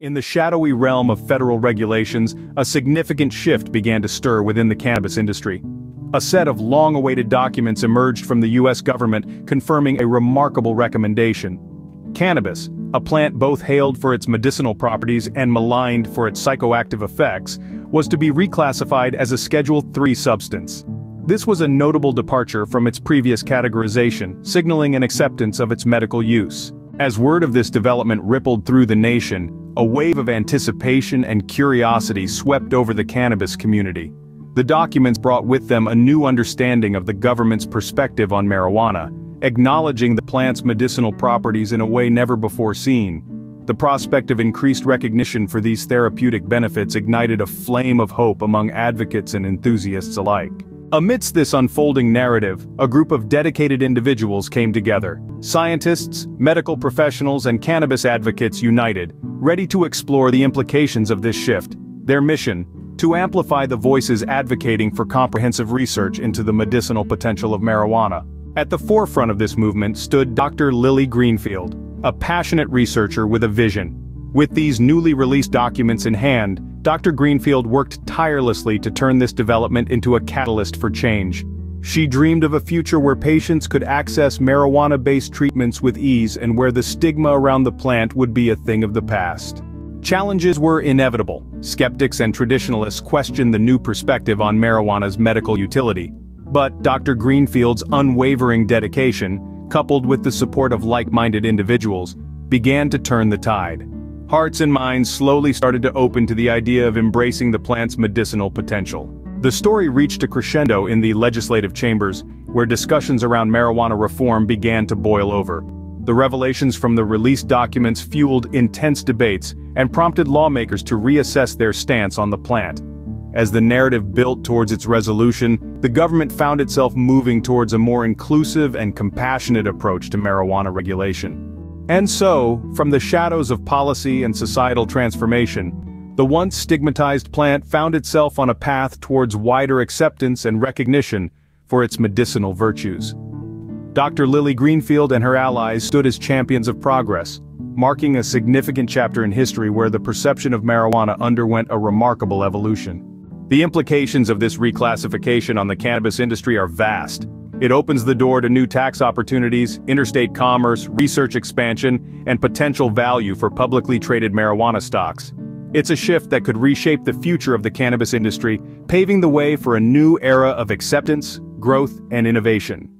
In the shadowy realm of federal regulations, a significant shift began to stir within the cannabis industry. A set of long-awaited documents emerged from the US government confirming a remarkable recommendation. Cannabis, a plant both hailed for its medicinal properties and maligned for its psychoactive effects, was to be reclassified as a Schedule III substance. This was a notable departure from its previous categorization, signaling an acceptance of its medical use. As word of this development rippled through the nation, a wave of anticipation and curiosity swept over the cannabis community. The documents brought with them a new understanding of the government's perspective on marijuana, acknowledging the plant's medicinal properties in a way never before seen. The prospect of increased recognition for these therapeutic benefits ignited a flame of hope among advocates and enthusiasts alike. Amidst this unfolding narrative, a group of dedicated individuals came together. Scientists, medical professionals and cannabis advocates united, ready to explore the implications of this shift. Their mission, to amplify the voices advocating for comprehensive research into the medicinal potential of marijuana. At the forefront of this movement stood Dr. Lily Greenfield, a passionate researcher with a vision. With these newly released documents in hand, Dr. Greenfield worked tirelessly to turn this development into a catalyst for change. She dreamed of a future where patients could access marijuana-based treatments with ease and where the stigma around the plant would be a thing of the past. Challenges were inevitable. Skeptics and traditionalists questioned the new perspective on marijuana's medical utility. But Dr. Greenfield's unwavering dedication, coupled with the support of like-minded individuals, began to turn the tide. Hearts and minds slowly started to open to the idea of embracing the plant's medicinal potential. The story reached a crescendo in the legislative chambers, where discussions around marijuana reform began to boil over. The revelations from the released documents fueled intense debates and prompted lawmakers to reassess their stance on the plant. As the narrative built towards its resolution, the government found itself moving towards a more inclusive and compassionate approach to marijuana regulation. And so, from the shadows of policy and societal transformation, the once stigmatized plant found itself on a path towards wider acceptance and recognition for its medicinal virtues. Dr. Lily Greenfield and her allies stood as champions of progress, marking a significant chapter in history where the perception of marijuana underwent a remarkable evolution. The implications of this reclassification on the cannabis industry are vast, it opens the door to new tax opportunities, interstate commerce, research expansion, and potential value for publicly traded marijuana stocks. It's a shift that could reshape the future of the cannabis industry, paving the way for a new era of acceptance, growth, and innovation.